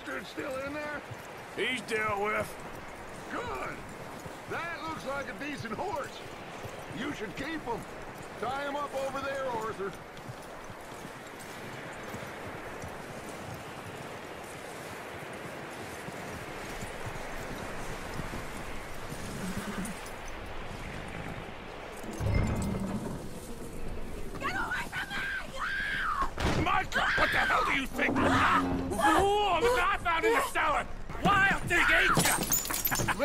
bastard still in there? He's dealt with. Good. That looks like a decent horse. You should keep him. Tie him up over there, Arthur.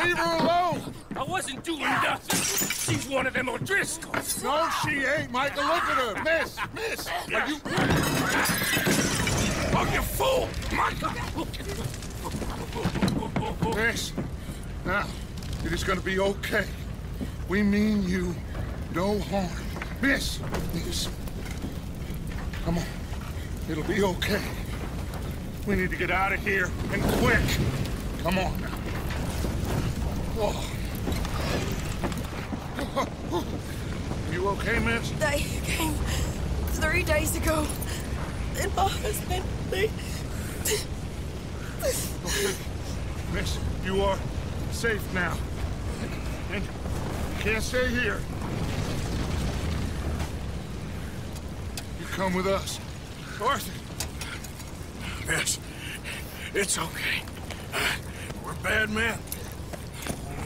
Leave her alone! I wasn't doing nothing. She's one of them O'Driscolls. No, she ain't, Micah. Look at her. Miss, miss. Are you... Oh, you fool! Micah! Miss. Now, it is gonna be okay. We mean you no harm. Miss, miss. Come on. It'll be okay. We need to get out of here, and quick. Come on now. You okay, miss? They came three days ago. And my husband, they... Miss, you are safe now. And you can't stay here. You come with us. Arthur. Miss, it's okay. Uh, we're bad men.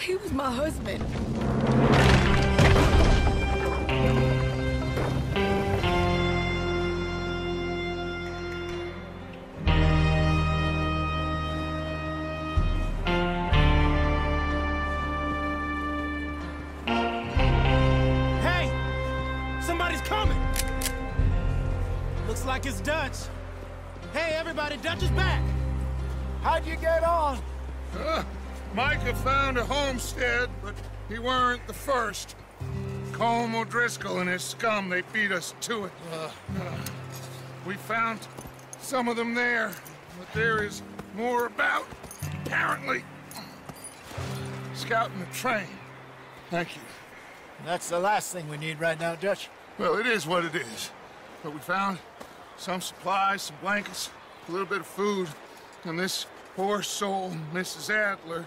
He was my husband. Hey! Somebody's coming! Looks like it's Dutch. Hey, everybody, Dutch is back! How'd you get on? Uh, Micah found a homestead, but he weren't the first. Colm O'Driscoll and his scum, they beat us to it. Uh, we found some of them there, but there is more about, apparently. Scouting the train. Thank you. That's the last thing we need right now, Dutch. Well, it is what it is. But we found some supplies, some blankets, a little bit of food, and this poor soul, Mrs. Adler,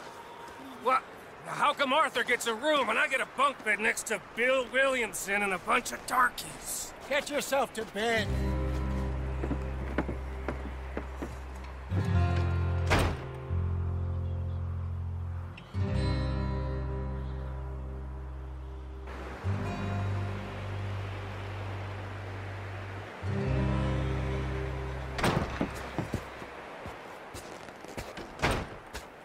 What? How come Arthur gets a room and I get a bunk bed next to Bill Williamson and a bunch of darkies? Get yourself to bed.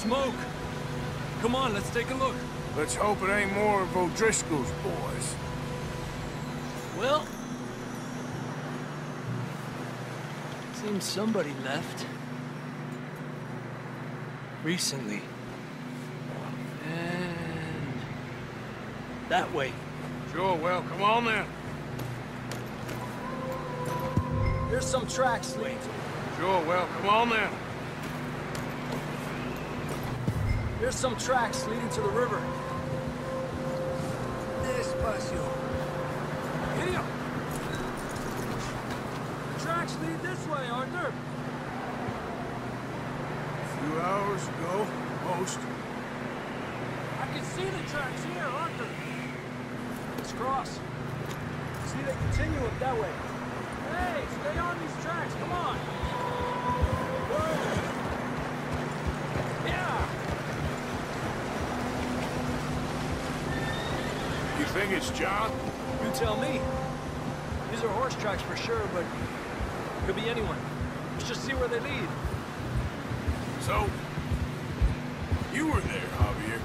Smoke. Come on, let's take a look. Let's hope it ain't more of O'Driscoll's boys. Well... Seems somebody left. Recently. And... That way. Sure, well, come on then. Here's some tracks leading. Sure, well, come on then. Here's some tracks leading to the river. Despacio. Idiot! The tracks lead this way, Arthur. A few hours ago, most. I can see the tracks here, Arthur. Let's cross. See, they continue up that way. Hey, stay on these tracks, come on. Whoa. Yeah. You think it's John? You tell me. These are horse tracks for sure, but could be anyone. Let's just see where they lead. So, you were there, Javier.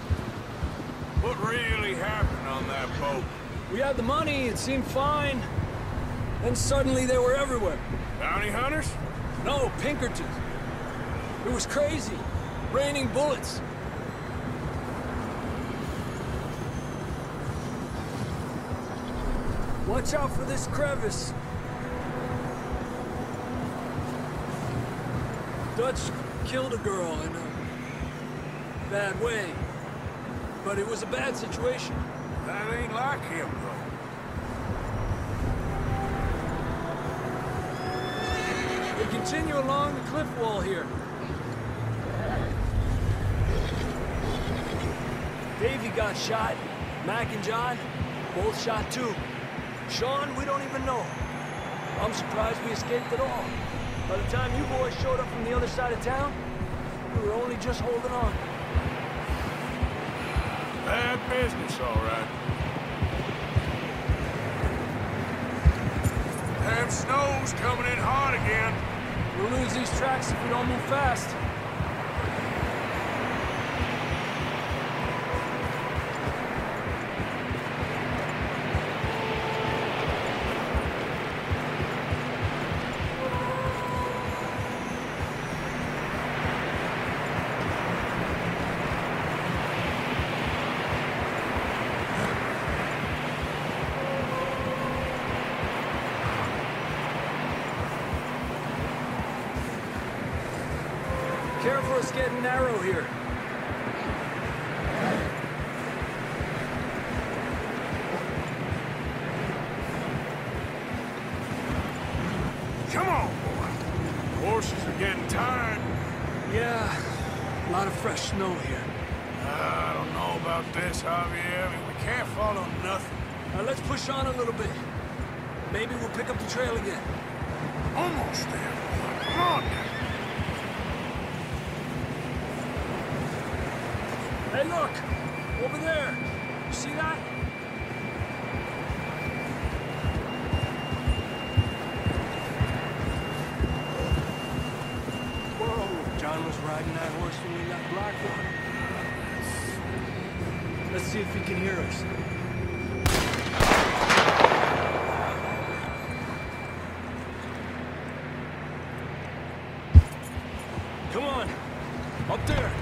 What really happened on that boat? We had the money, it seemed fine. Then suddenly they were everywhere. Bounty hunters? No, Pinkertons. It was crazy. Raining bullets. Watch out for this crevice. Dutch killed a girl in a bad way. But it was a bad situation. That ain't like him, though. We continue along the cliff wall here. Davy got shot. Mac and John, both shot too. Sean, we don't even know. I'm surprised we escaped at all. By the time you boys showed up from the other side of town, we were only just holding on. Bad business, all right. Damn snow's coming in hot again. We'll lose these tracks if we don't move fast. It's getting narrow here. Come on, boy. Horses are getting tired. Yeah, a lot of fresh snow here. I don't know about this, Javier. I mean, we can't follow nothing. Now let's push on a little bit. Maybe we'll pick up the trail again. Almost there. Come on now. Hey, look! Over there! You see that? Whoa! John was riding that horse when we left Blackwater. Let's see if he can hear us. Come on! Up there!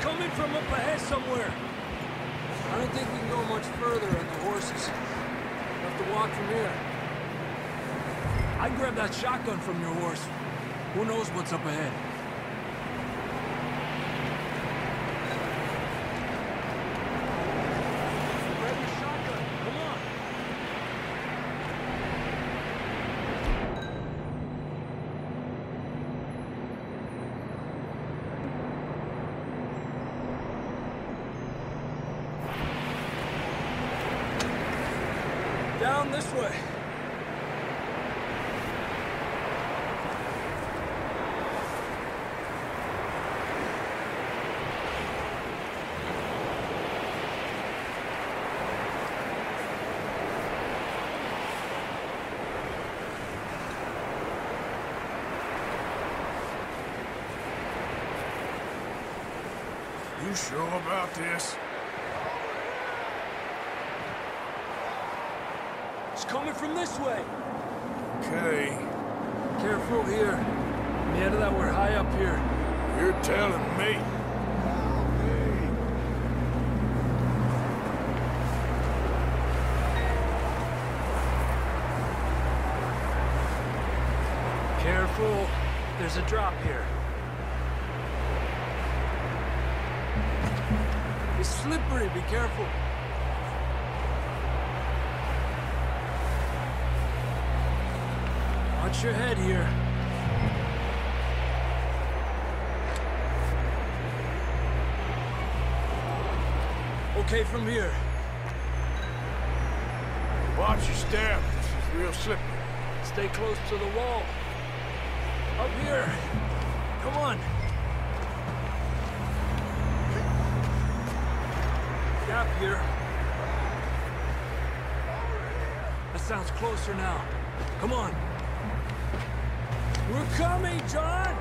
Coming from up ahead somewhere. I don't think we can go much further on the horses. We'll have to walk from here. I grab that shotgun from your horse. Who knows what's up ahead? Grab your shotgun. Come on. Down this way. You sure about this? It's coming from this way. Okay, Careful here. Yeah, that we're high up here. you're telling me. Careful. There's a drop here. It's slippery. Be careful. Watch your head here. Okay, from here. Watch your step. This is real slippery. Stay close to the wall. Up here. Come on. Gap here. That sounds closer now. Come on. We're coming, John!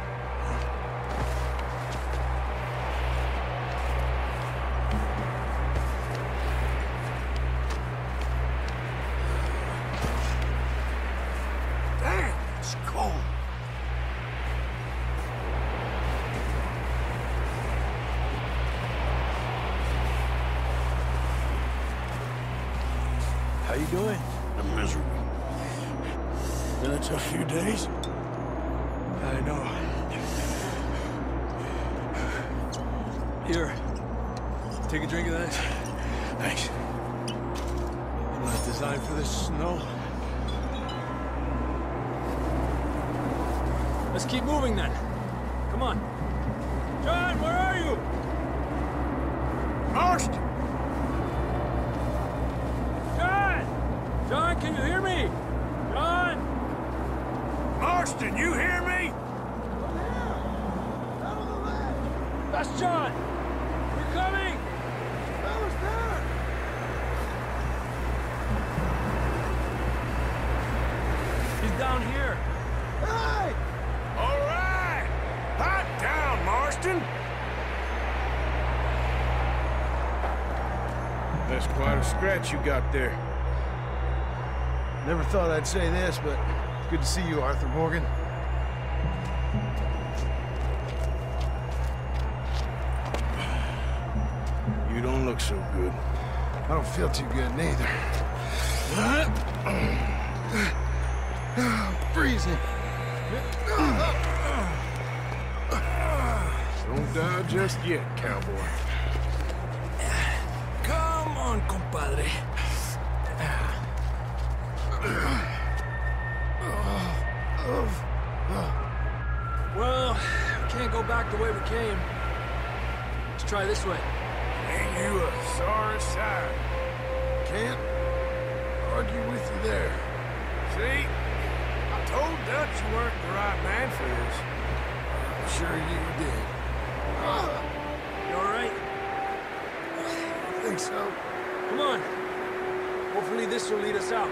Damn, it's cold. How you doing? I'm miserable. Been a tough few days. Take a drink of that. Thanks. I'm not designed for this snow. Let's keep moving then. Come on. John, where are you? Marston! John! John, can you hear me? John! Marston, you hear me? That's John! We're coming! He's down here. All right! Hot down, Marston! That's quite a scratch you got there. Never thought I'd say this, but it's good to see you, Arthur Morgan. You don't look so good. I don't feel too good neither. Freezing. Don't die just yet, cowboy. Come on, compadre. Well, we can't go back the way we came. Let's try this way. Ain't you a sorry sight? Can't argue with you there. See? I told Dutch you weren't the right man for this. I'm sure you did. You all right? I think so. Come on. Hopefully this will lead us out.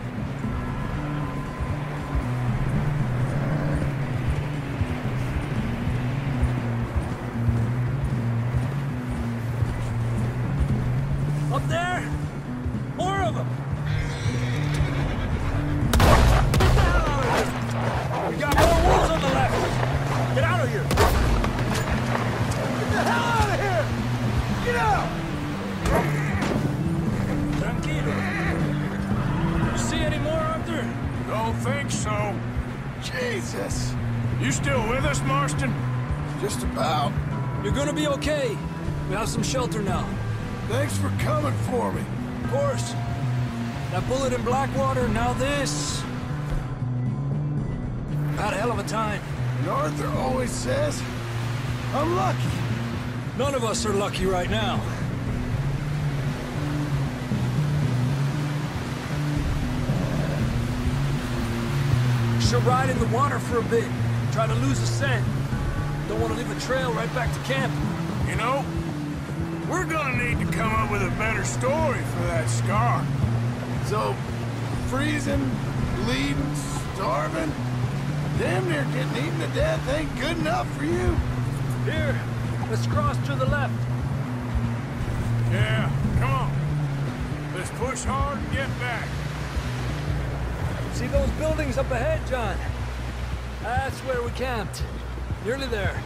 Don't think so. Jesus! You still with us, Marston? Just about. You're gonna be okay. We have some shelter now. Thanks for coming for me. Of course. That bullet in Blackwater, now this. Had a hell of a time. And Arthur always says, I'm lucky. None of us are lucky right now. Should ride in the water for a bit. Try to lose the scent. Don't want to leave a trail right back to camp. You know, we're gonna need to come up with a better story for that scar. So, freezing, bleeding, starving, damn near getting eaten to death ain't good enough for you. Here, let's cross to the left. Yeah, come on. Let's push hard and get back. See those buildings up ahead, John? That's where we camped. Nearly there.